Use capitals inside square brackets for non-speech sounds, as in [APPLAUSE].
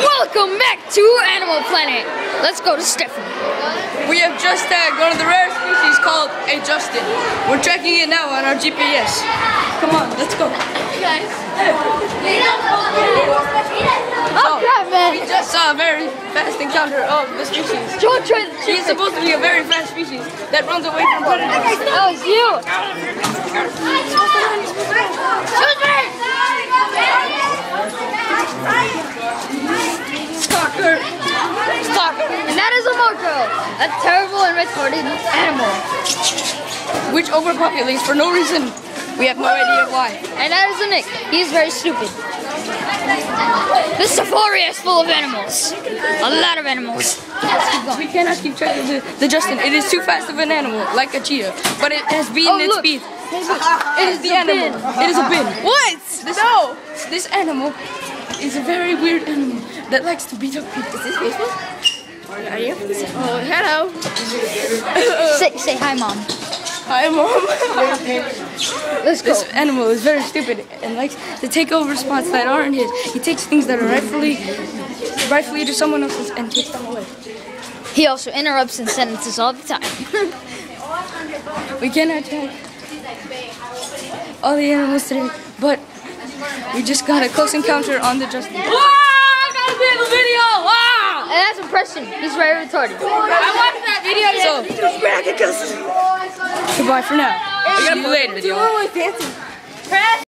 Welcome back to Animal Planet. Let's go to Stephanie. We have just uh, tagged one of the rare species called a Justin. We're tracking it now on our GPS. Come on, let's go. Oh, crap, man. We just saw a very fast encounter of the species. Don't try She is supposed to be a very fast species that runs away from predators. That was you. Stalker. Stalker. And that is a Mojo, a terrible and retarded animal. Which overpopulates for no reason. We have no idea why. And that is a Nick. He is very stupid. This safari is full of animals. A lot of animals. We cannot keep track of the, the Justin. It is too fast of an animal, like a cheetah. But it has beaten Oh, its look. speed. It is the animal. It is a bin. What? This, no. This animal is a very weird animal that likes to beat up people. Is this Facebook? Are you? Oh, hello. [LAUGHS] Say, say hi, mom. Hi, mom. [LAUGHS] Let's go. this animal is very stupid and likes to take over spots that aren't his. He takes things that are rightfully, rightfully to someone else's and takes them away. He also interrupts in sentences all the time. [LAUGHS] We cannot track all the animals today, but we just got a close encounter on the Justin. Wow! I gotta be in the video! Wow! And that's impression. He's very retarded. I watched that video. So, goodbye for now. See you later.